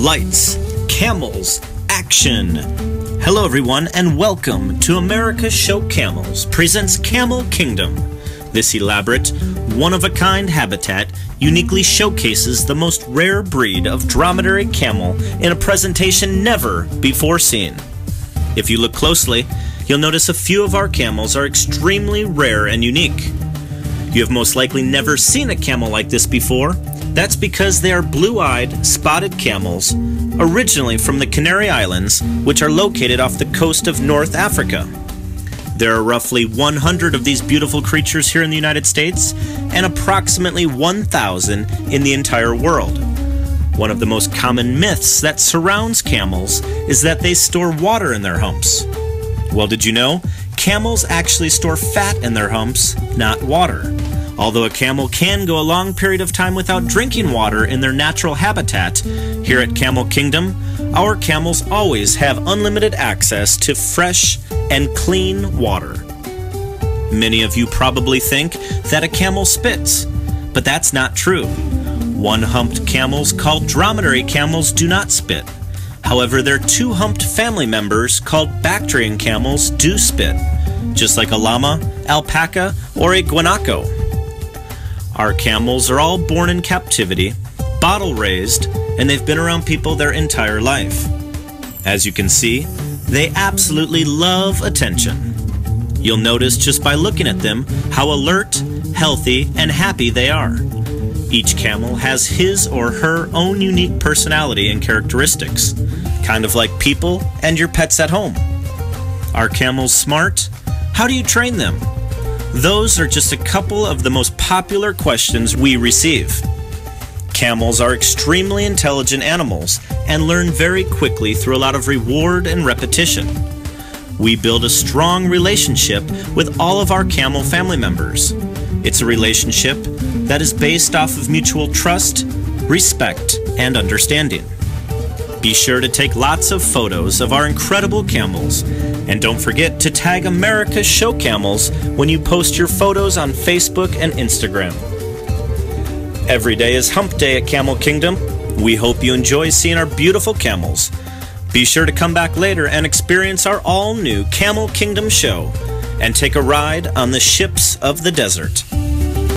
lights, camels, action. Hello, everyone, and welcome to America's Show Camels presents Camel Kingdom. This elaborate, one of a kind habitat uniquely showcases the most rare breed of dromedary camel in a presentation never before seen. If you look closely, you'll notice a few of our camels are extremely rare and unique. You have most likely never seen a camel like this before. That's because they are blue eyed, spotted camels, originally from the Canary Islands, which are located off the coast of North Africa. There are roughly 100 of these beautiful creatures here in the United States and approximately 1,000 in the entire world. One of the most common myths that surrounds camels is that they store water in their humps. Well, did you know? Camels actually store fat in their humps, not water. Although a camel can go a long period of time without drinking water in their natural habitat, here at Camel Kingdom, our camels always have unlimited access to fresh and clean water. Many of you probably think that a camel spits, but that's not true. One humped camels called dromedary camels do not spit. However, their two humped family members called Bactrian camels do spit, just like a llama, alpaca, or a guanaco. Our camels are all born in captivity, bottle raised, and they've been around people their entire life. As you can see, they absolutely love attention. You'll notice just by looking at them how alert, healthy, and happy they are. Each camel has his or her own unique personality and characteristics, kind of like people and your pets at home. Are camels smart? How do you train them? Those are just a couple of the most popular questions we receive. Camels are extremely intelligent animals and learn very quickly through a lot of reward and repetition. We build a strong relationship with all of our camel family members. It's a relationship that is based off of mutual trust, respect, and understanding. Be sure to take lots of photos of our incredible camels, and don't forget to tag America's Show Camels when you post your photos on Facebook and Instagram. Every day is hump day at Camel Kingdom. We hope you enjoy seeing our beautiful camels. Be sure to come back later and experience our all new Camel Kingdom show and take a ride on the ships of the desert.